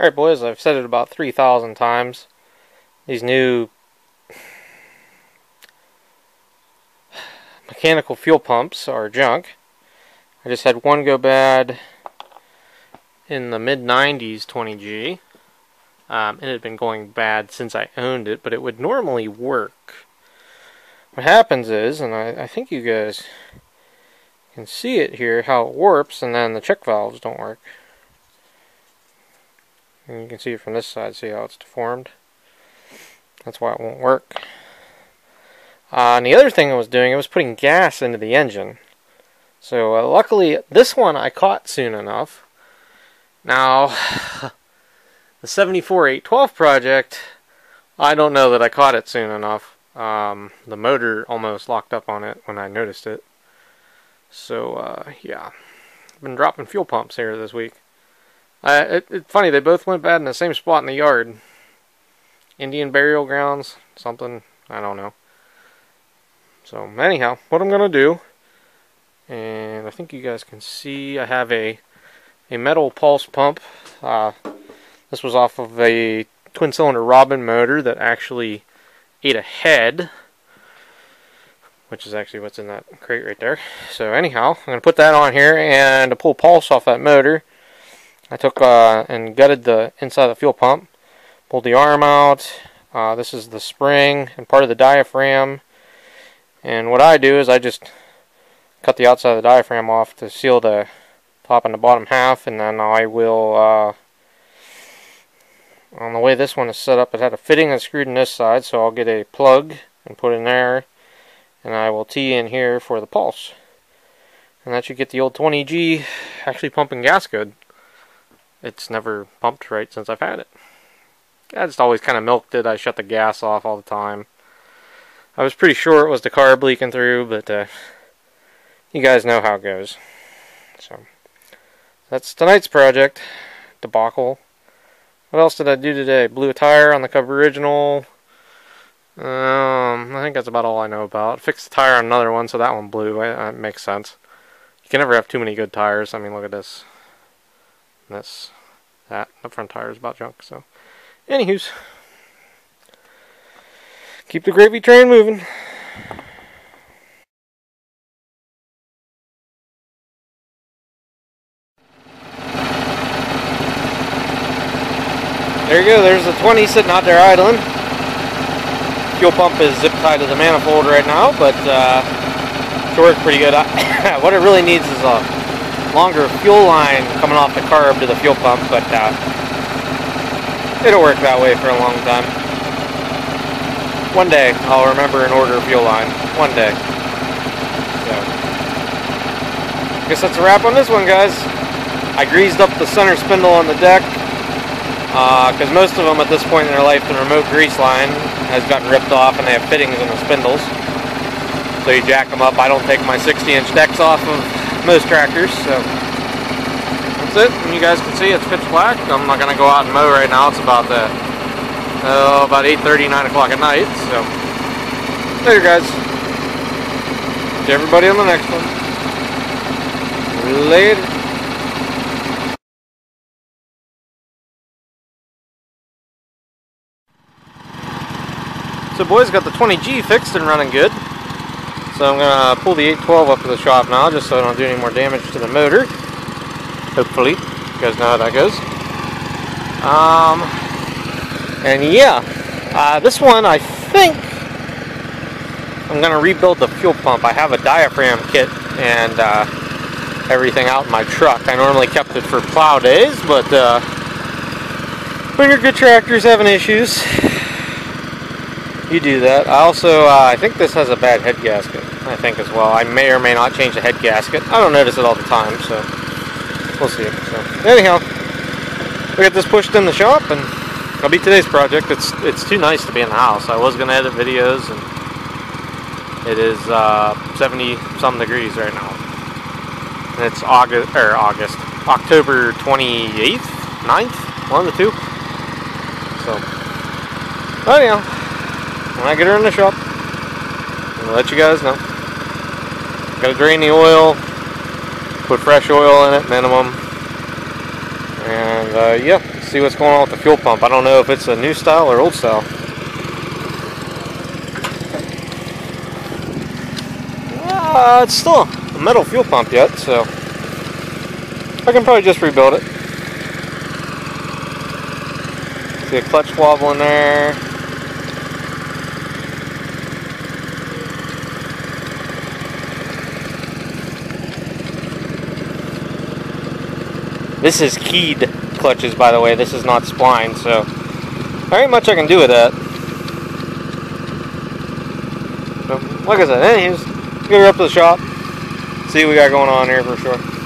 Alright boys, I've said it about 3,000 times. These new mechanical fuel pumps are junk. I just had one go bad in the mid 90s 20G. Um, it had been going bad since I owned it, but it would normally work. What happens is, and I, I think you guys can see it here, how it warps, and then the check valves don't work. And you can see it from this side, see how it's deformed. That's why it won't work. Uh, and the other thing I was doing, it was putting gas into the engine. So uh, luckily, this one I caught soon enough. Now, the 74-812 project, I don't know that I caught it soon enough. Um, the motor almost locked up on it when I noticed it. So, uh, yeah. I've been dropping fuel pumps here this week. Uh, it, it's funny, they both went bad in the same spot in the yard. Indian burial grounds, something, I don't know. So, anyhow, what I'm going to do, and I think you guys can see, I have a, a metal pulse pump. Uh, this was off of a twin cylinder Robin motor that actually ate a head which is actually what's in that crate right there. So anyhow, I'm going to put that on here and to pull pulse off that motor, I took uh, and gutted the inside of the fuel pump, pulled the arm out. Uh, this is the spring and part of the diaphragm. And what I do is I just cut the outside of the diaphragm off to seal the top and the bottom half, and then I will. Uh, on the way this one is set up, it had a fitting that's screwed in this side, so I'll get a plug and put in there, and I will tee in here for the pulse. And that should get the old 20G actually pumping gas good it's never pumped right since I've had it. I just always kind of milked it. I shut the gas off all the time. I was pretty sure it was the carb leaking through, but uh, you guys know how it goes. So that's tonight's project debacle. What else did I do today? Blew a tire on the Cub original. Um, I think that's about all I know about. Fixed the tire on another one, so that one blew. That makes sense. You can never have too many good tires. I mean, look at this. And that's that. The front tire is about junk. So, anywho's, keep the gravy train moving. There you go, there's the 20 sitting out there idling. Fuel pump is zip tied to the manifold right now, but uh, it's worked pretty good. what it really needs is a longer fuel line coming off the carb to the fuel pump, but uh, it'll work that way for a long time. One day I'll remember and order fuel line. One day. So, guess that's a wrap on this one, guys. I greased up the center spindle on the deck because uh, most of them at this point in their life, the remote grease line has gotten ripped off and they have fittings in the spindles. So you jack them up. I don't take my 60 inch decks off of most tractors. So that's it. And you guys can see it's pitch black. I'm not going to go out and mow right now. It's about the uh, about 8:30, 9 o'clock at night. So later, guys. To everybody on the next one. Later. So boys got the 20G fixed and running good. So I'm going to pull the 812 up to the shop now just so I don't do any more damage to the motor. Hopefully. You guys know how that goes. Um, and yeah, uh, this one I think I'm going to rebuild the fuel pump. I have a diaphragm kit and uh, everything out in my truck. I normally kept it for plow days, but uh, when you're good tractors having issues, you do that. I also, uh, I think this has a bad head gasket. I think as well. I may or may not change the head gasket. I don't notice it all the time, so we'll see. So anyhow, we got this pushed in the shop, and that'll be today's project. It's it's too nice to be in the house. I was gonna edit videos, and it is uh, 70 some degrees right now. And it's August or August, October 28th, 9th, one of the two. So anyhow, when I get her in the shop, I'll let you guys know. Gotta drain the oil, put fresh oil in it, minimum. And uh, yeah, see what's going on with the fuel pump. I don't know if it's a new style or old style. Uh, it's still a metal fuel pump yet, so I can probably just rebuild it. See a clutch wobble in there. This is keyed clutches, by the way. This is not spline, so there ain't much I can do with that. So, like I said, anyways, get her up to the shop, see what we got going on here for sure.